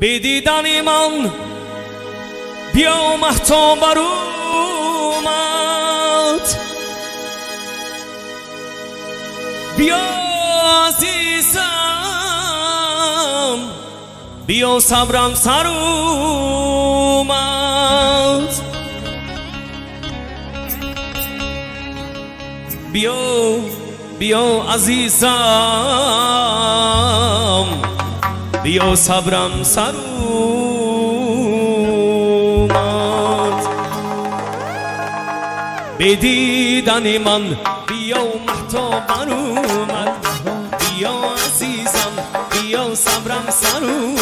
بی دیدن من بیا محتاب بر اومد بیا عزیزم بیا صبرم سر اومد بیا بیا عزیزم بیا صبرم سر اومد به دیدن من بیا محتا بر اومد بیا عزیزم بیا صبرم سر اومد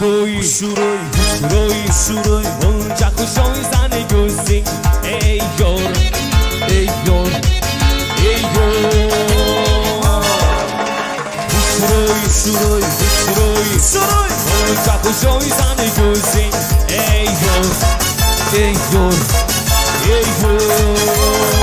Şurayı şurayı şurayı şurayı Olacak hoş o yüzden Ey yor ey yor ey yor Şurayı şurayı şurayı şurayı Olacak hoş o yüzden Ey yor ey yor ey yor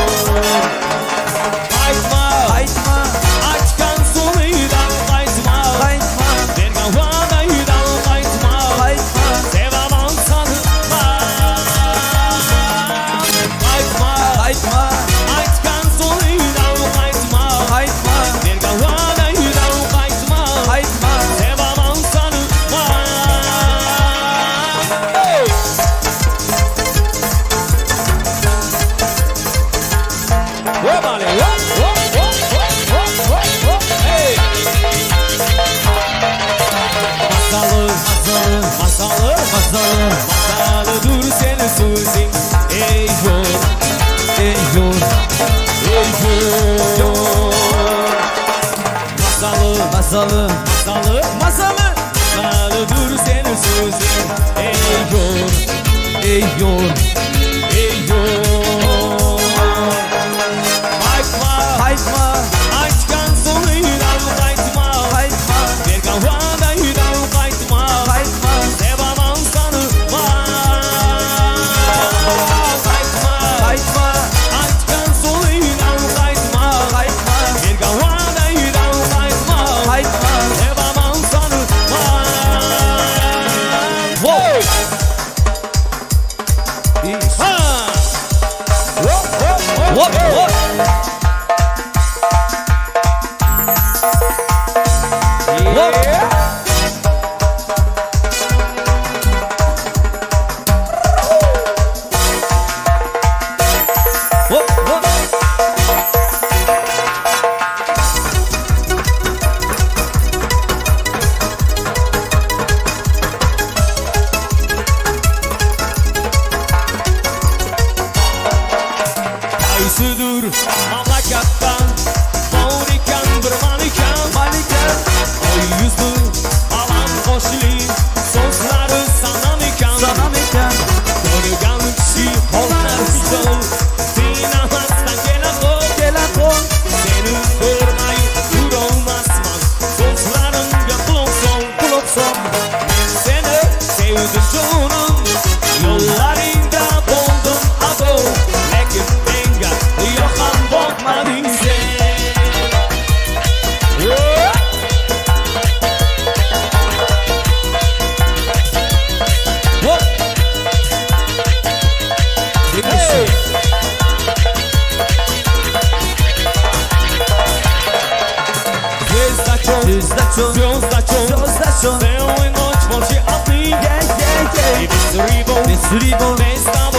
Sligo, testa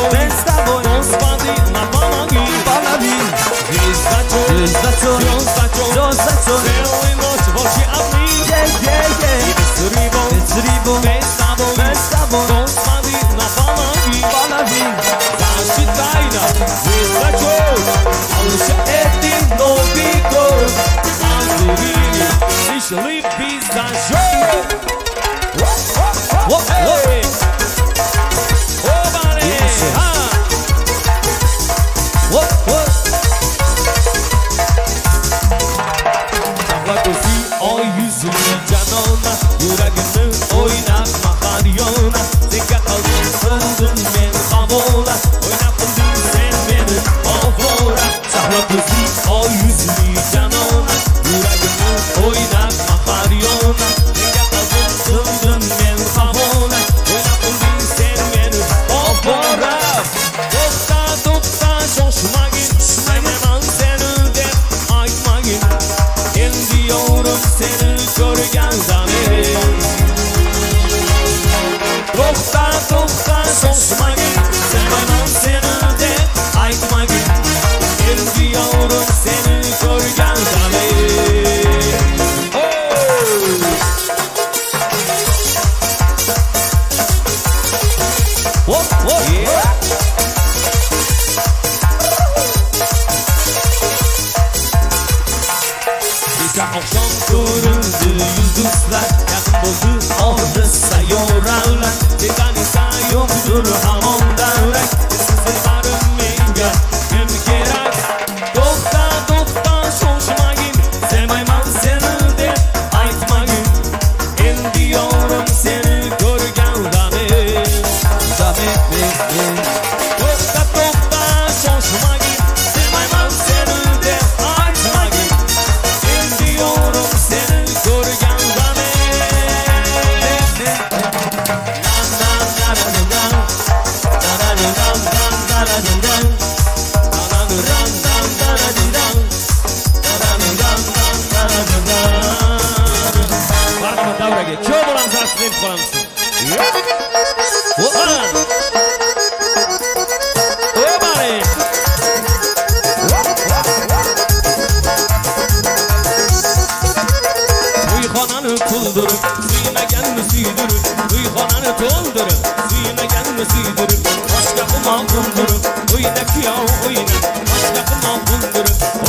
voi, non spadi na palavi, palavi. Gwiazdaczą, gwiazdaczą, wiązdaczą, wiązdaczą. Cały noc wokół apni, yeah, yeah, yeah. Sligo, sligo, testa voi, testa voi, non spadi na palavi, palavi. Naszy tajna, gwiazdaczą, ale się ety nowy gol. Azurini, jeśli pizdaczą. Whoa, whoa. boyuna Aç yakından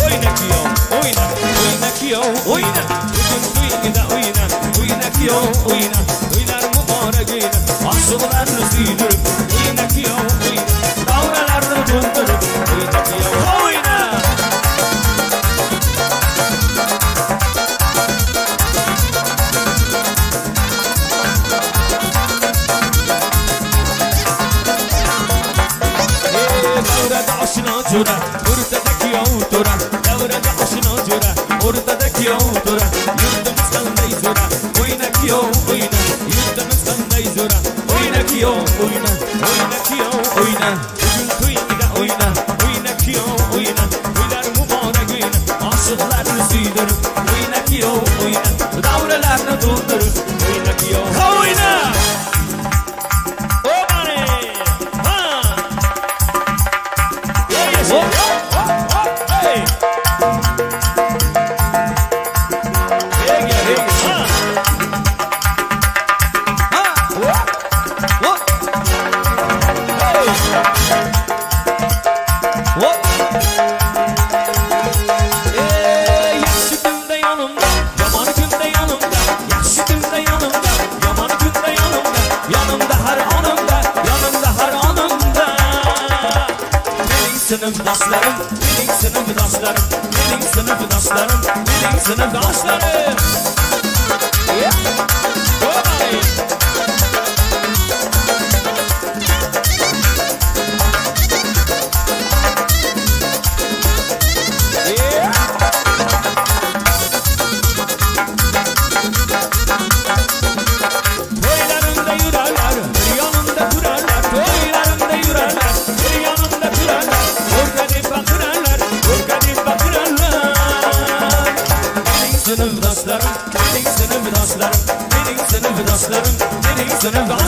Idaru aslanım, benim sınıf aslanım. Yeah. Listen and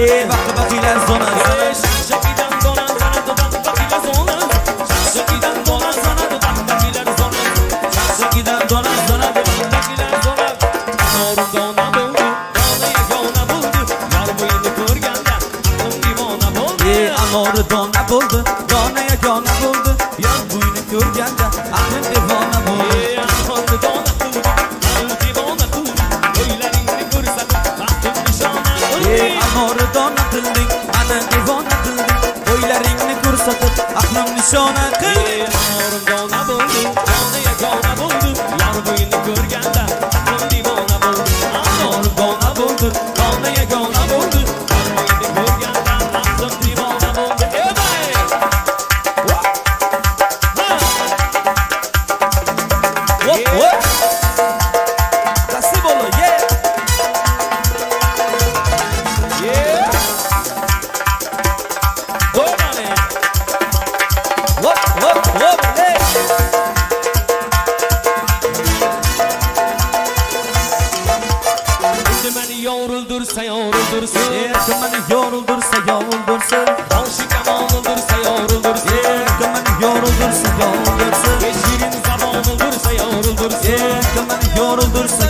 Ey, warte, was die Lenz, sondern So I can. bordir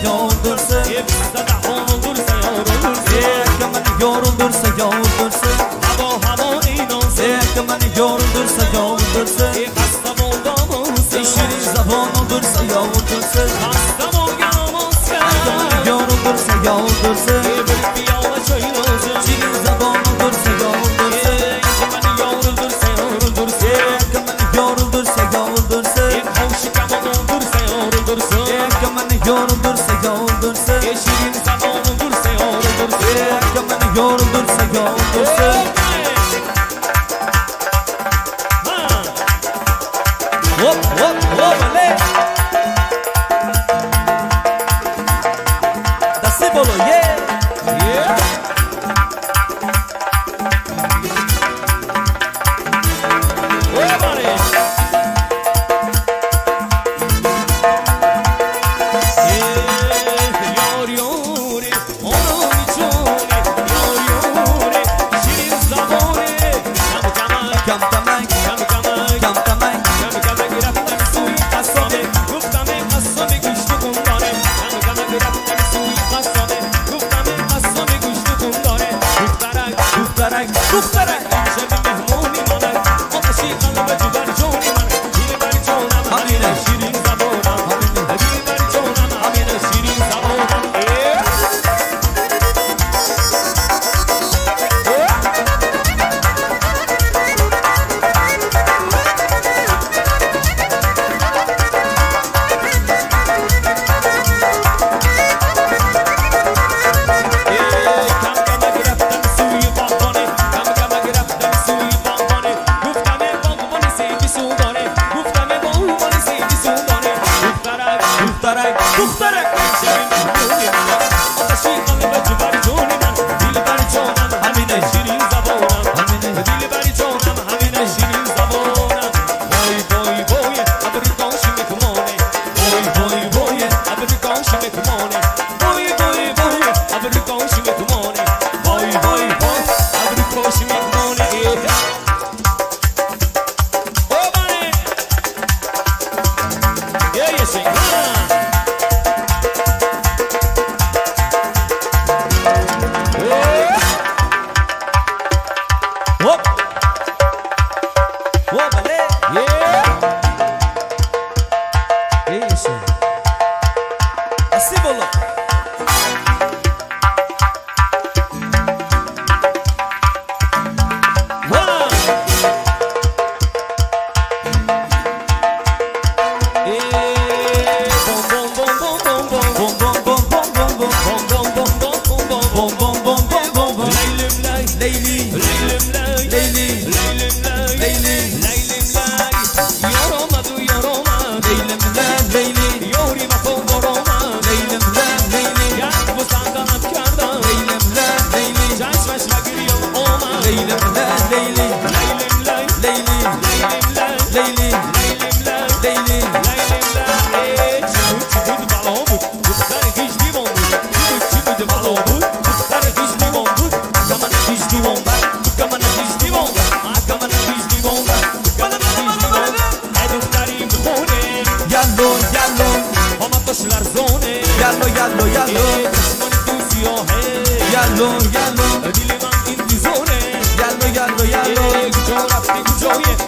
bien.